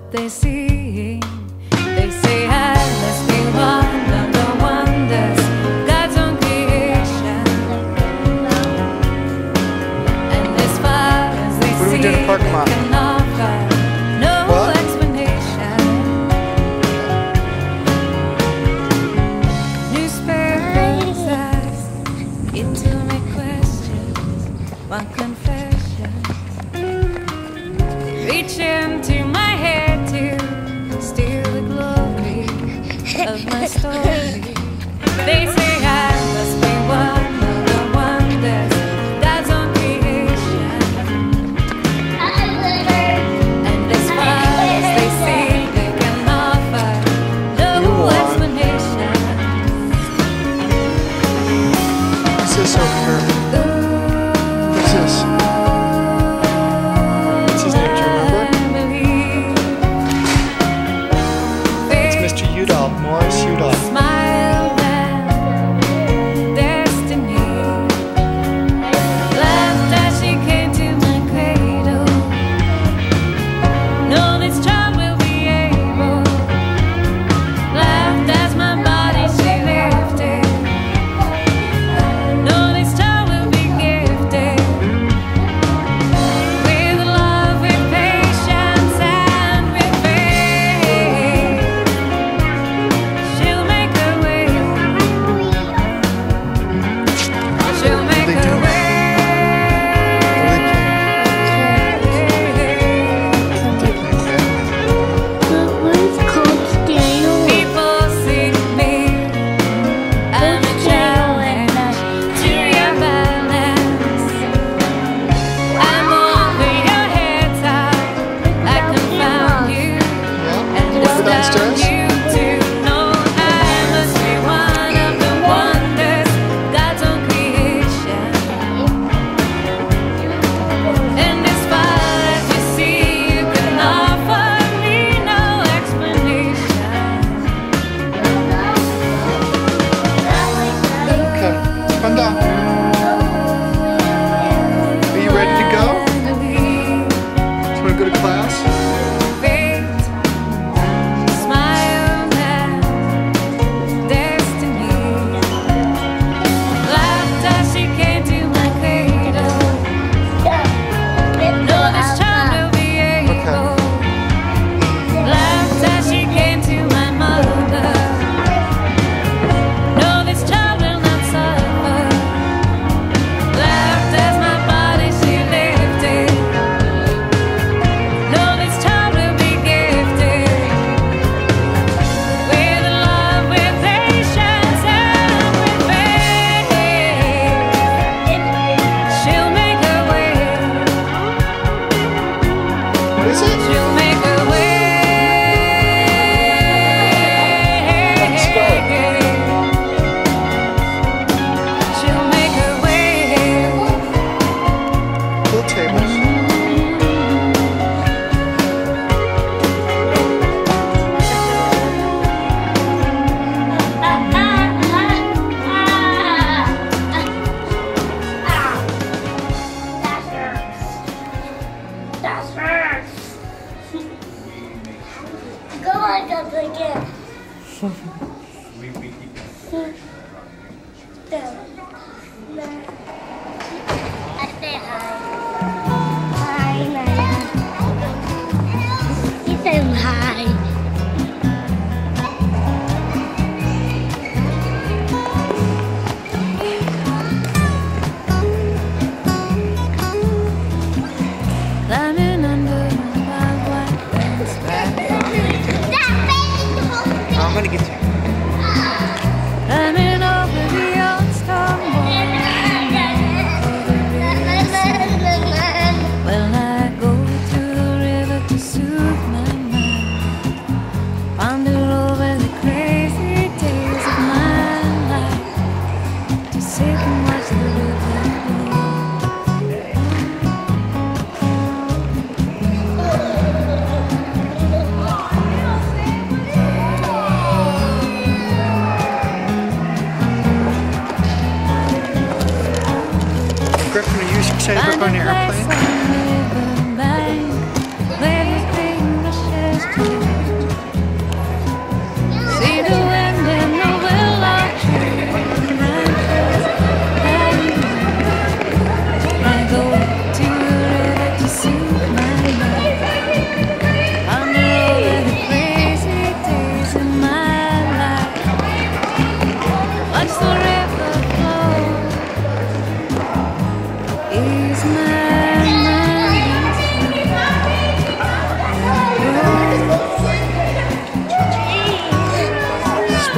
what they see.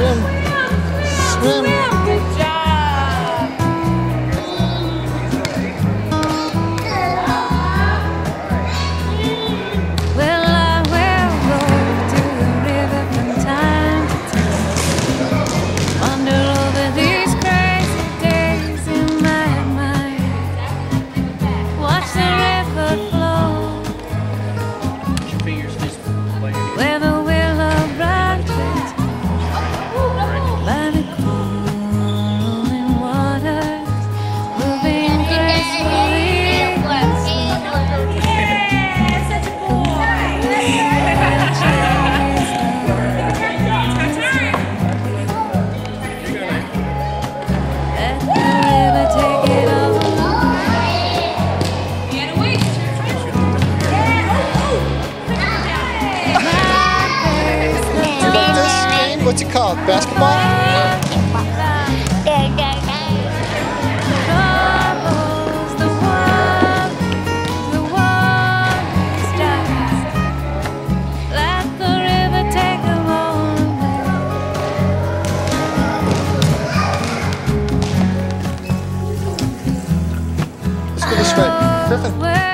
swim, swim. swim. called? Basketball? Let's go this way. Perfect.